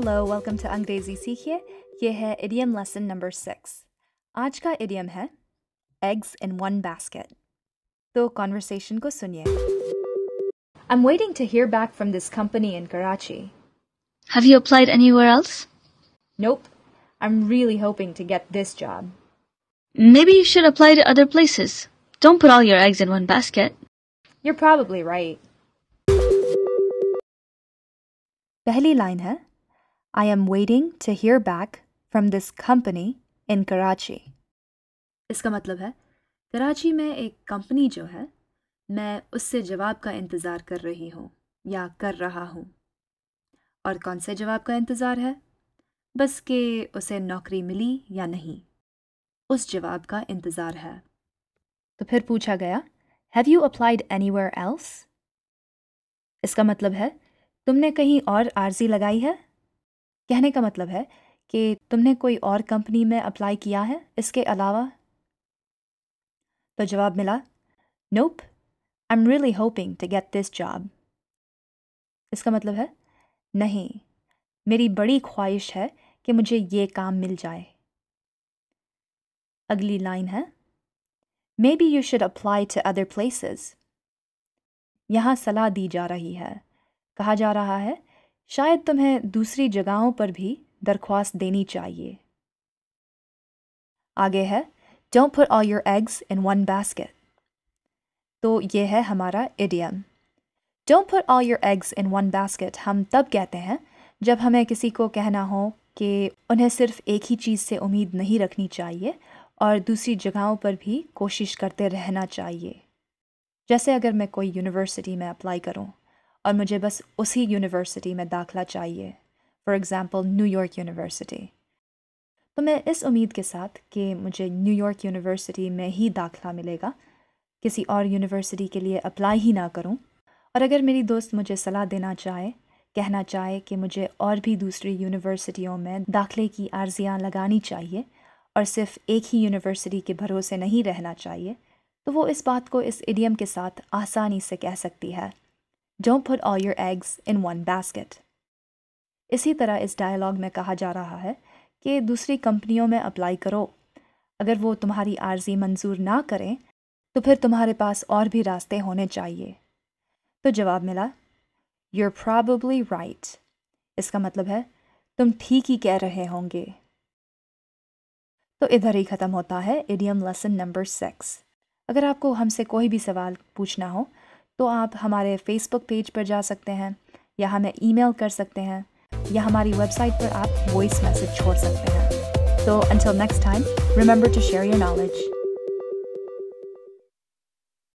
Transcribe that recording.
Hello welcome to अंग्रेजी सीखिए ये है इडियम लेसन नंबर सिक्स आज का इडियम है एग्स इन वन बास्केट तो कॉन्वर्सेशन को सुनिए I'm waiting to hear back from this company in Karachi. Have you applied anywhere else? Nope. I'm really hoping to get this job. Maybe you should apply to other places. Don't put all your eggs in one basket. You're probably right. पहली line है I am waiting to hear back from this company in Karachi. इसका मतलब है कराची में एक company जो है मैं उससे जवाब का इंतज़ार कर रही हूँ या कर रहा हूँ। और कौन से जवाब का इंतज़ार है? बस कि उसे नौकरी मिली या नहीं। उस जवाब का इंतज़ार है। तो फिर पूछा गया have you applied anywhere else इसका मतलब है तुमने कहीं और आर्जी लगाई है? कहने का मतलब है कि तुमने कोई और कंपनी में अप्लाई किया है? इसके अलावा? तो जवाब मिला nope I am really hoping to get this job इसका मतलब है, नहीं, मेरी बड़ी ख्वाहिश है कि मुझे ये काम मिल जाए. अगली लाइन है maybe you should apply to other places यहाँ सलाह दी जा रही है। कहा जा रहा है शायद तुम्हें दूसरी जगहों पर भी दरख्वास्त देनी चाहिए। आगे है don't put all your eggs in one basket तो ये है हमारा idiom don't put all your eggs in one basket हम तब कहते हैं, जब हमें किसी को कहना हो कि उन्हें सिर्फ़ एक ही चीज़ से उम्मीद नहीं रखनी चाहिए और दूसरी जगहों पर भी कोशिश करते रहना चाहिए। जैसे अगर मैं कोई यूनिवर्सिटी में अप्लाई करूँ। और मुझे बस उसी यूनिवर्सिटी में दाखला चाहिए फॉर एग्ज़ाम्पल न्यूयॉर्क यूनिवर्सिटी तो मैं इस उम्मीद के साथ कि मुझे न्यूयॉर्क यूनिवर्सिटी में ही दाखला मिलेगा। किसी और यूनिवर्सिटी के लिए अप्लाई ही ना करूँ। और अगर मेरी दोस्त मुझे सलाह देना चाहे, कहना चाहे कि मुझे और भी दूसरी यूनिवर्सिटियों में दाखले की आर्जियाँ लगानी चाहिए और सिर्फ़ एक ही यूनिवर्सिटी के भरोसे नहीं रहना चाहिए तो वो इस बात को इस इडियम के साथ आसानी से कह सकती है। Don't put all your eggs in one basket. इसी तरह इस डायलॉग में कहा जा रहा है कि दूसरी कंपनियों में अप्लाई करो। अगर वो तुम्हारी आर्जी मंजूर ना करें तो फिर तुम्हारे पास और भी रास्ते होने चाहिए। तो जवाब मिला यूर प्रॉबली राइट इसका मतलब है, तुम ठीक ही कह रहे होंगे। तो इधर ही ख़त्म होता है इडियम लेसन नंबर सिक्स अगर आपको हमसे कोई भी सवाल पूछना हो तो आप हमारे फेसबुक पेज पर जा सकते हैं, या हमें ईमेल कर सकते हैं, या हमारी वेबसाइट पर आप वॉइस मैसेज छोड़ सकते हैं तो until next time remember to share your knowledge.